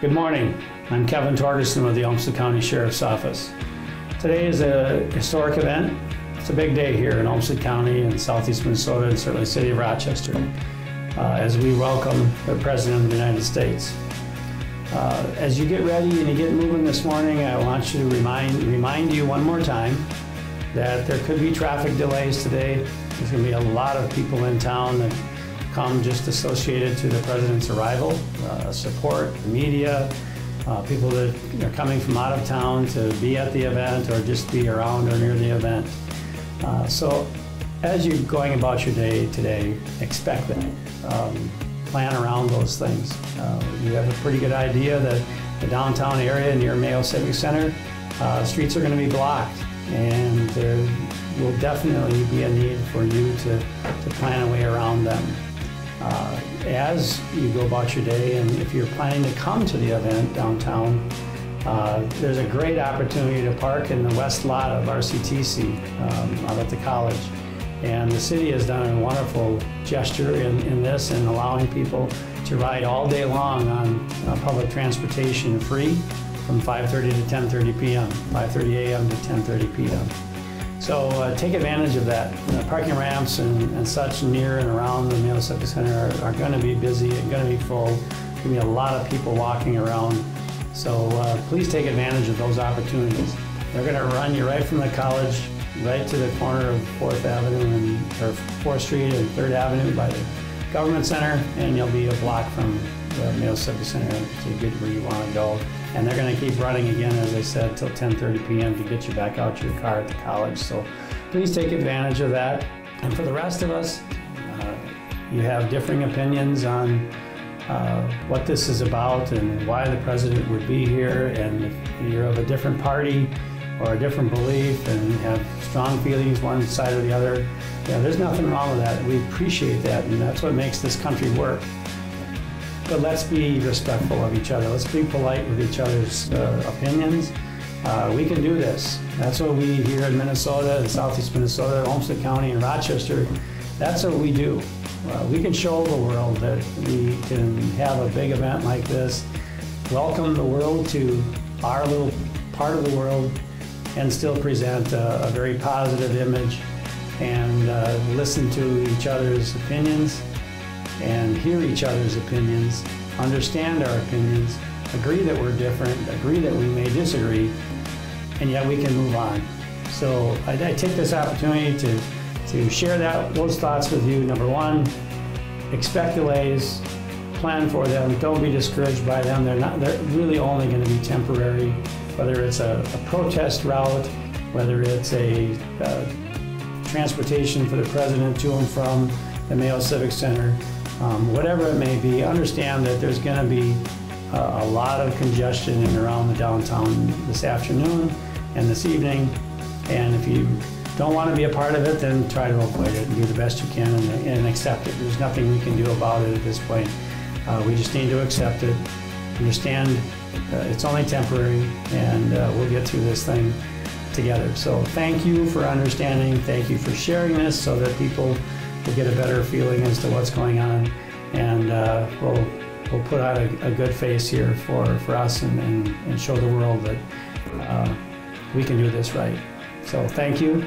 Good morning. I'm Kevin Torgerson with the Olmsted County Sheriff's Office. Today is a historic event. It's a big day here in Olmsted County and southeast Minnesota and certainly the city of Rochester uh, as we welcome the President of the United States. Uh, as you get ready and you get moving this morning, I want you to remind, remind you one more time that there could be traffic delays today. There's going to be a lot of people in town that come just associated to the president's arrival, uh, support, the media, uh, people that are coming from out of town to be at the event or just be around or near the event. Uh, so as you're going about your day today, expect that. Um, plan around those things. Uh, you have a pretty good idea that the downtown area near Mayo Civic Center, uh, streets are going to be blocked and there will definitely be a need for you to, to plan a way around them. Uh, as you go about your day, and if you're planning to come to the event downtown, uh, there's a great opportunity to park in the west lot of RCTC um, out at the college. And the city has done a wonderful gesture in, in this and allowing people to ride all day long on uh, public transportation free from 5.30 to 10.30 p.m., 5.30 a.m. to 10.30 p.m. So uh, take advantage of that. The parking ramps and, and, such near and around the Mayo Civic Center are, are going to be busy and going to be full. Going to be a lot of people walking around. So uh, please take advantage of those opportunities. They're going to run you right from the college right to the corner of 4th Avenue and, or 4th Street and 3rd Avenue by the Government Center, and you'll be a block from the Mayo Civic Center to get where you want to go. And they're going to keep running again, as I said, till 10:30 p.m. to get you back out to your car at the college. So please take advantage of that. And for the rest of us, you have differing opinions on uh, what this is about and why the president would be here. And if you're of a different party or a different belief and have strong feelings one side or the other, yeah, there's nothing wrong with that. We appreciate that, and that's what makes this country work but let's be respectful of each other. Let's be polite with each other's uh, opinions. Uh, we can do this. That's what we here in Minnesota, in southeast Minnesota, Olmsted County, and Rochester, that's what we do. We can show the world that we can have a big event like this, welcome the world to our little part of the world, and still present a, a very positive image and uh, listen to each other's opinions and hear each other's opinions, understand our opinions, agree that we're different, agree that we may disagree, and yet we can move on. So I, I take this opportunity to, to share that, those thoughts with you. Number one, expect delays, plan for them, don't be discouraged by them. They're, not, they're really only going to be temporary, whether it's a, a protest route, whether it's a uh, transportation for the president to and from the Mayo Civic Center um, whatever it may be, understand that there's going to be a, a lot of congestion in around the downtown this afternoon and this evening. And if you don't want to be a part of it, then try to avoid it and do the best you can and, and accept it. There's nothing we can do about it at this point. Uh, we just need to accept it, understand uh, it's only temporary, and uh, we'll get through this thing together. So thank you for understanding. Thank you for sharing this so that people we'll get a better feeling as to what's going on, and uh, we'll we'll put out a, a, good face here for, for us and, and, and show the world that uh, we can do this right. So thank you,